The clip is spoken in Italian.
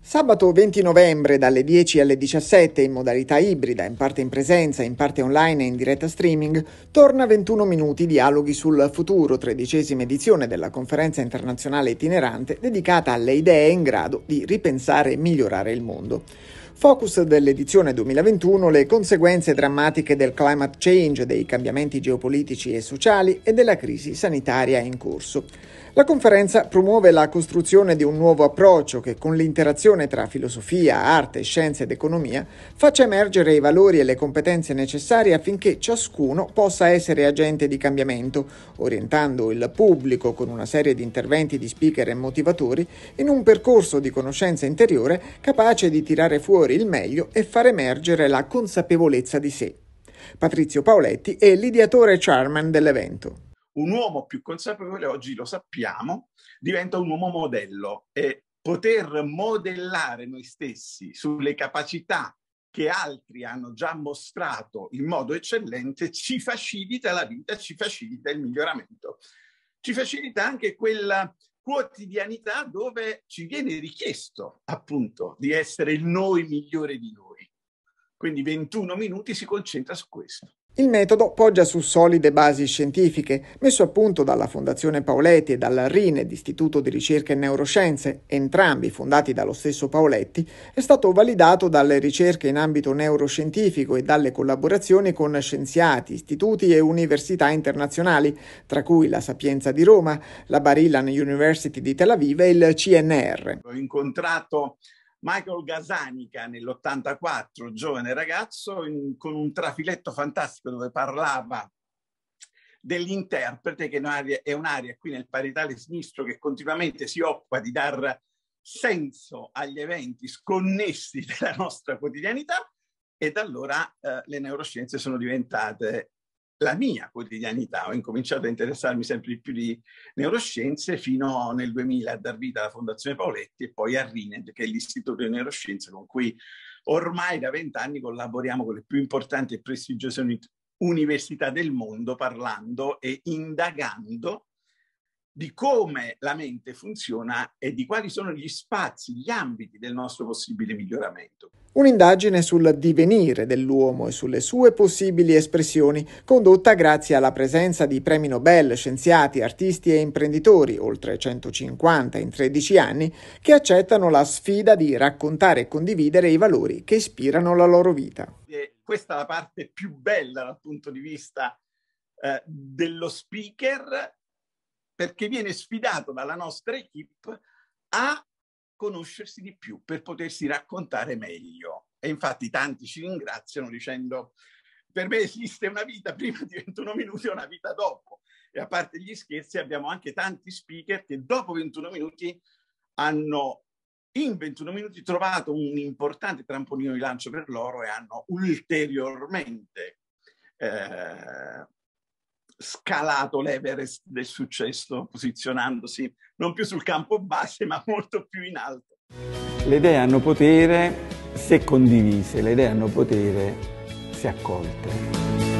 Sabato 20 novembre dalle 10 alle 17 in modalità ibrida, in parte in presenza, in parte online e in diretta streaming, torna 21 minuti dialoghi sul futuro, tredicesima edizione della conferenza internazionale itinerante dedicata alle idee in grado di ripensare e migliorare il mondo. Focus dell'edizione 2021 le conseguenze drammatiche del climate change, dei cambiamenti geopolitici e sociali e della crisi sanitaria in corso. La conferenza promuove la costruzione di un nuovo approccio che con l'interazione tra filosofia, arte, scienze ed economia faccia emergere i valori e le competenze necessarie affinché ciascuno possa essere agente di cambiamento, orientando il pubblico con una serie di interventi di speaker e motivatori in un percorso di conoscenza interiore capace di tirare fuori il meglio e far emergere la consapevolezza di sé. Patrizio Paoletti è l'ideatore chairman dell'evento un uomo più consapevole, oggi lo sappiamo, diventa un uomo modello e poter modellare noi stessi sulle capacità che altri hanno già mostrato in modo eccellente ci facilita la vita, ci facilita il miglioramento, ci facilita anche quella quotidianità dove ci viene richiesto appunto di essere il noi migliore di noi. Quindi 21 minuti si concentra su questo. Il metodo poggia su solide basi scientifiche, messo a punto dalla Fondazione Paoletti e dal RINED, Istituto di Ricerca in Neuroscienze, entrambi fondati dallo stesso Paoletti, è stato validato dalle ricerche in ambito neuroscientifico e dalle collaborazioni con scienziati, istituti e università internazionali, tra cui la Sapienza di Roma, la Bar-Ilan University di Tel Aviv e il CNR. Ho incontrato Michael Gazanica nell'84, giovane ragazzo, in, con un trafiletto fantastico dove parlava dell'interprete, che è un'area, qui nel parietale sinistro che continuamente si occupa di dar senso agli eventi sconnessi della nostra quotidianità e da allora eh, le neuroscienze sono diventate la mia quotidianità. Ho incominciato a interessarmi sempre di più di neuroscienze fino nel 2000 a dar vita alla Fondazione Paoletti e poi a RINED, che è l'Istituto di Neuroscienze con cui ormai da vent'anni collaboriamo con le più importanti e prestigiose università del mondo parlando e indagando di come la mente funziona e di quali sono gli spazi, gli ambiti del nostro possibile miglioramento. Un'indagine sul divenire dell'uomo e sulle sue possibili espressioni, condotta grazie alla presenza di premi Nobel, scienziati, artisti e imprenditori, oltre 150 in 13 anni, che accettano la sfida di raccontare e condividere i valori che ispirano la loro vita. E questa è la parte più bella dal punto di vista eh, dello speaker perché viene sfidato dalla nostra equip a conoscersi di più per potersi raccontare meglio. E infatti tanti ci ringraziano dicendo per me esiste una vita prima di 21 minuti e una vita dopo. E a parte gli scherzi abbiamo anche tanti speaker che dopo 21 minuti hanno in 21 minuti trovato un importante trampolino di lancio per loro e hanno ulteriormente eh, scalato l'Everest del successo, posizionandosi non più sul campo base, ma molto più in alto. Le idee hanno potere se condivise, le idee hanno potere se accolte.